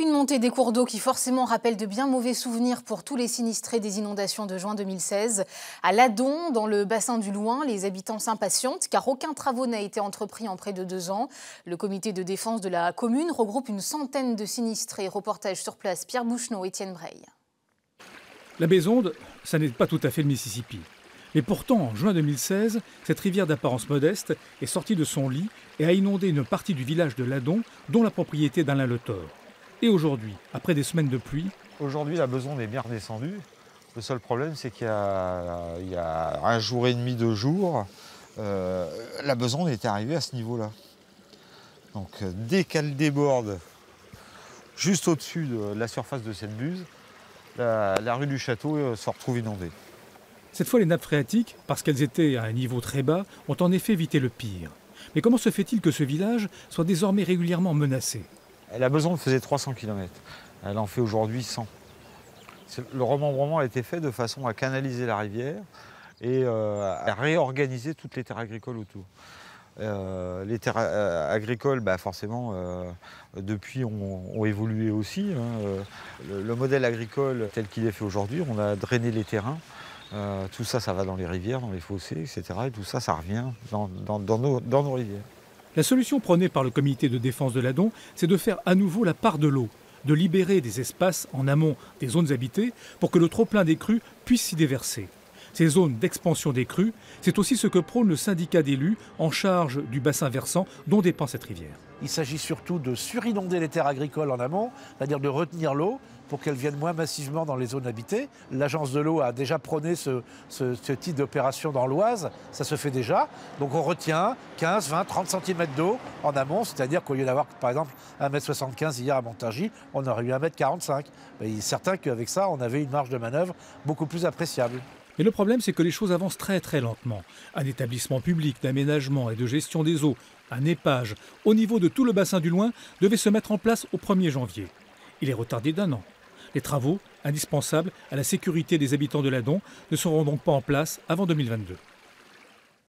Une montée des cours d'eau qui forcément rappelle de bien mauvais souvenirs pour tous les sinistrés des inondations de juin 2016. À Ladon, dans le bassin du Loing, les habitants s'impatientent car aucun travaux n'a été entrepris en près de deux ans. Le comité de défense de la commune regroupe une centaine de sinistrés. Reportage sur place, Pierre Bouchenot, Étienne Breil. La Baisonde, ça n'est pas tout à fait le Mississippi. Mais pourtant, en juin 2016, cette rivière d'apparence modeste est sortie de son lit et a inondé une partie du village de Ladon, dont la propriété d'Alain Le Thor. Et aujourd'hui, après des semaines de pluie Aujourd'hui, la besoin est bien redescendue. Le seul problème, c'est qu'il y, a un jour et demi, deux jours, euh, la besoin était arrivée à ce niveau-là. Donc euh, dès qu'elle déborde juste au-dessus de la surface de cette buse, la, la rue du château euh, se retrouve inondée. Cette fois, les nappes phréatiques, parce qu'elles étaient à un niveau très bas, ont en effet évité le pire. Mais comment se fait-il que ce village soit désormais régulièrement menacé? Elle a besoin de faisait 300 km. Elle en fait aujourd'hui 100. Le remembrement a été fait de façon à canaliser la rivière et euh, à réorganiser toutes les terres agricoles autour. Euh, les terres euh, agricoles, bah forcément, depuis, ont, évolué aussi. Hein. Le, le, modèle agricole tel qu'il est fait aujourd'hui, on a drainé les terrains. tout ça, ça va dans les rivières, dans les fossés, etc. Et tout ça, ça revient dans nos rivières. La solution prônée par le comité de défense de l'Adon, c'est de faire à nouveau la part de l'eau, de libérer des espaces en amont des zones habitées pour que le trop-plein des crues puisse s'y déverser. Ces zones d'expansion des crues, c'est aussi ce que prône le syndicat d'élus en charge du bassin versant dont dépend cette rivière. Il s'agit surtout de surinonder les terres agricoles en amont, c'est-à-dire de retenir l'eau pour qu'elle vienne moins massivement dans les zones habitées. L'agence de l'eau a déjà prôné ce, type d'opération dans l'Oise, ça se fait déjà. Donc on retient 15, 20, 30 cm d'eau en amont, c'est-à-dire qu'au lieu d'avoir par exemple 1m75 hier à Montargis, on aurait eu 1m45. il est certain qu'avec ça, on avait une marge de manœuvre beaucoup plus appréciable. Mais le problème, c'est que les choses avancent très très lentement. Un établissement public d'aménagement et de gestion des eaux, un épage, au niveau de tout le bassin du Loing, devait se mettre en place au 1er janvier. Il est retardé d'un an. Les travaux, indispensables à la sécurité des habitants de l'Adon, ne seront donc pas en place avant 2022.